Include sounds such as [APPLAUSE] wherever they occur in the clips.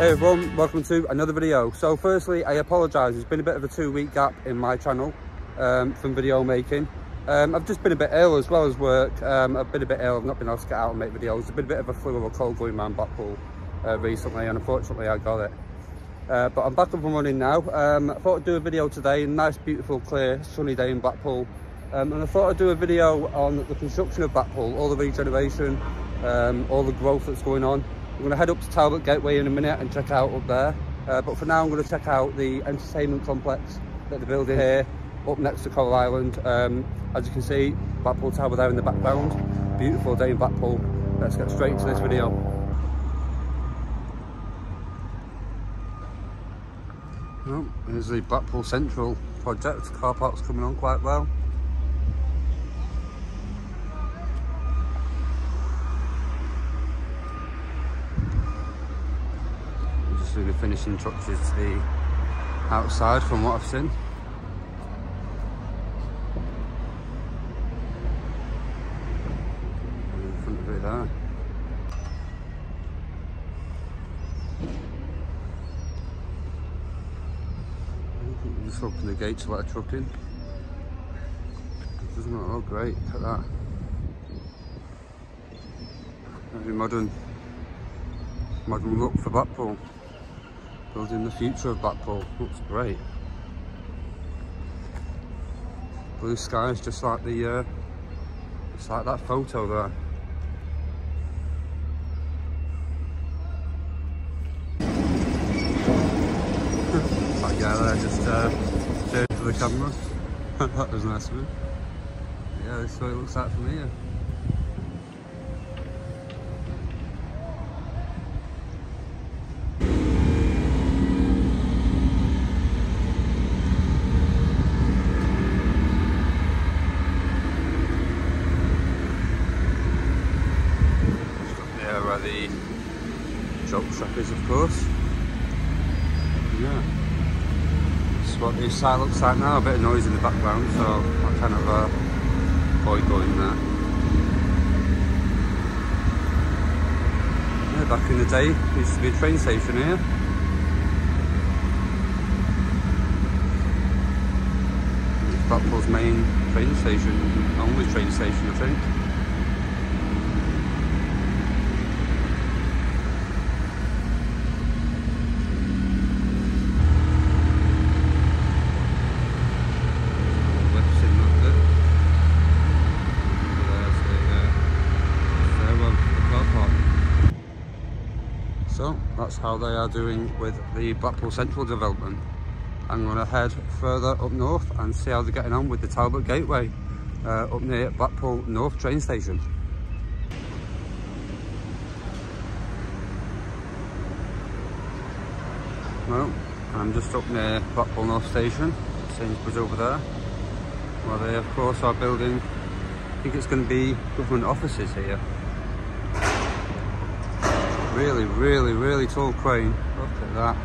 Hey everyone, welcome to another video. So firstly, I apologise, there's been a bit of a two week gap in my channel um, from video making. Um, I've just been a bit ill as well as work. Um, I've been a bit ill, I've not been able to get out and make videos. There's been a bit of a flu or a cold going around Blackpool uh, recently and unfortunately I got it. Uh, but I'm back up and running now. Um, I thought I'd do a video today, nice, beautiful, clear, sunny day in Blackpool. Um, and I thought I'd do a video on the construction of Blackpool, all the regeneration, um, all the growth that's going on. I'm going to head up to Talbot Gateway in a minute and check out up there. Uh, but for now, I'm going to check out the entertainment complex that they're building here up next to Coral Island. Um, as you can see, Blackpool Tower there in the background. Beautiful day in Blackpool. Let's get straight into this video. Oh, here's the Blackpool Central project. Car park's coming on quite well. Doing the finishing touches to the outside from what I've seen. In front of it there. Just open the gate to let a truck in. Doesn't it? Oh great, look at that. Very modern, modern look for Blackpool. Building the future of Blackpool, looks great. Blue skies just like the, uh, just like that photo there. [LAUGHS] that guy there just uh, turned to the camera. [LAUGHS] that was nice of him. Yeah, this is what it looks like from here. Where the job shop is, of course. Yeah. This is what the site looks like now. A bit of noise in the background, so I kind of uh, avoid going there. Yeah, back in the day, used to be a train station here. Blackpool's main train station, only train station, I think. Lifts in that bit. There's the uh, stairwell to the car park. So that's how they are doing with the Blackpool Central development. I'm going to head further up north and see how they're getting on with the Talbot Gateway uh, up near Blackpool North train station. Well, I'm just up near Blackpool North Station, Sainsbury's over there, where they of course are building, I think it's going to be government offices here. Really, really, really tall crane. Look at that.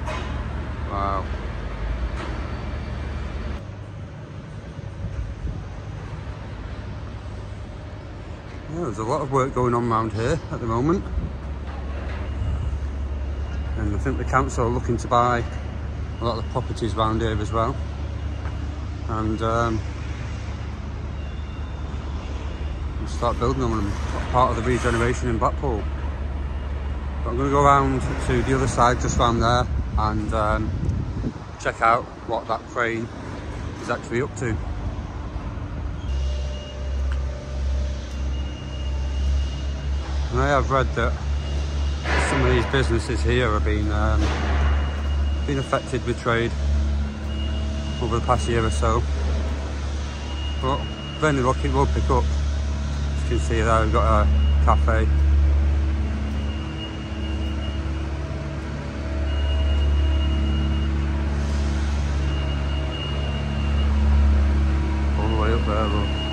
Wow. Yeah, there's a lot of work going on around here at the moment. And I think the council are looking to buy a lot of properties around here as well. And um, start building them and part of the regeneration in Blackpool. But I'm going to go around to the other side just around there and um, check out what that crane is actually up to. And I have read that some of these businesses here have been um, been affected with trade over the past year or so. But any luck it will pick up. As you can see there we've got a cafe. All the way up there look.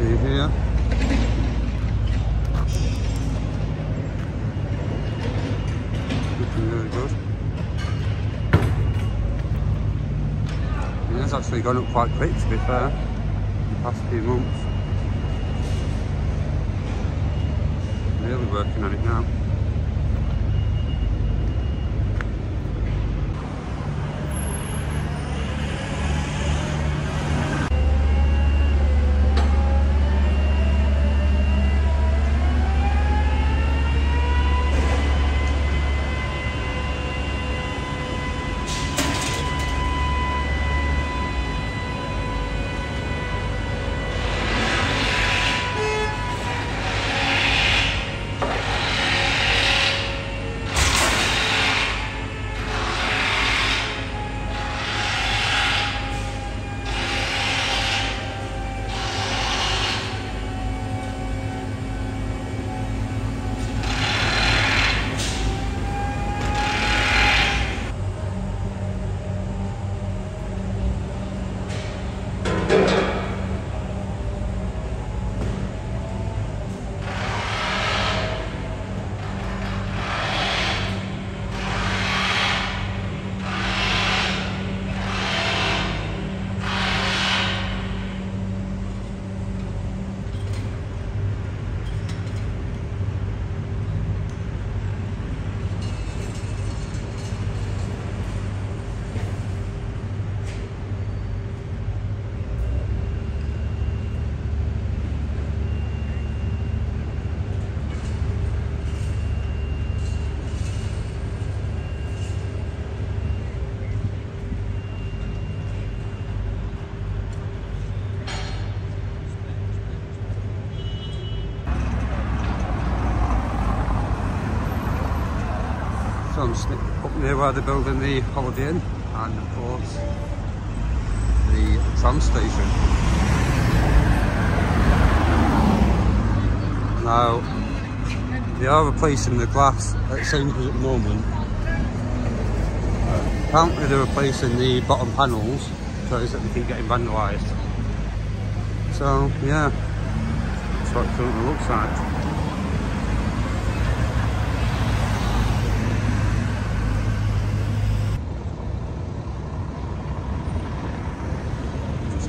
see here. Looking really good. It has actually gone up quite quick to be fair, in the past few months. Really working on it now. Up near where they're building the Holiday Inn and of course the tram station. Now they are replacing the glass at Sainsbury's at the moment. Apparently they're replacing the bottom panels so that they keep getting vandalised. So yeah, that's what it currently looks like.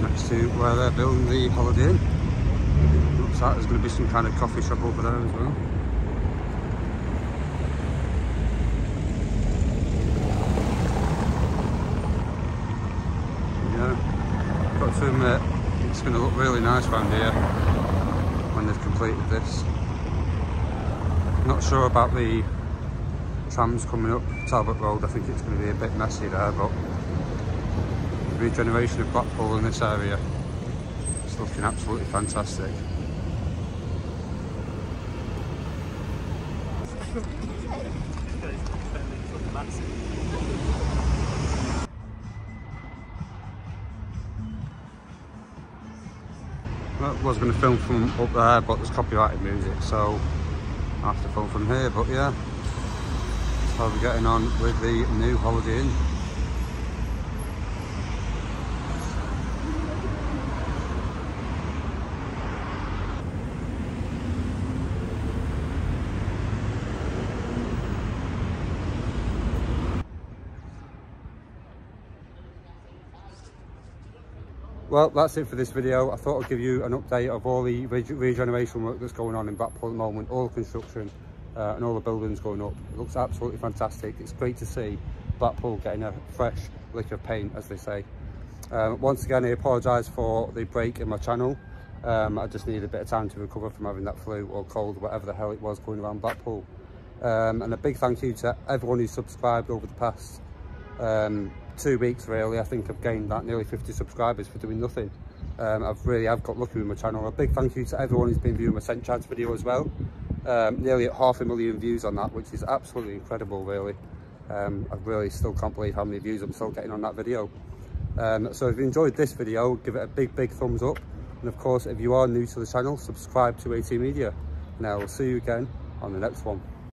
next to where they're building the Holiday Inn. Looks like there's going to be some kind of coffee shop over there as well. Yeah, got to admit, it's going to look really nice around here when they've completed this. Not sure about the trams coming up Talbot Road, I think it's going to be a bit messy there, but regeneration of Blackpool in this area. It's looking absolutely fantastic. I was going to film from up there, but there's copyrighted music, so I have to film from here. But yeah, that's we're getting on with the new Holiday Inn. Well, that's it for this video. I thought I'd give you an update of all the regeneration work that's going on in Blackpool at the moment, all the construction uh, and all the buildings going up. It looks absolutely fantastic. It's great to see Blackpool getting a fresh lick of paint, as they say. Um, once again, I apologise for the break in my channel. Um, I just needed a bit of time to recover from having that flu or cold, whatever the hell it was going around Blackpool. Um, and a big thank you to everyone who subscribed over the past um, two weeks really. I think I've gained that nearly 50 subscribers for doing nothing. Um, I've really I've got lucky with my channel. A big thank you to everyone who's been viewing my St chance video as well. Um, nearly at half a million views on that which is absolutely incredible really. Um, I really still can't believe how many views I'm still getting on that video. Um, so if you enjoyed this video give it a big big thumbs up. And of course if you are new to the channel subscribe to AT Media. And I will see you again on the next one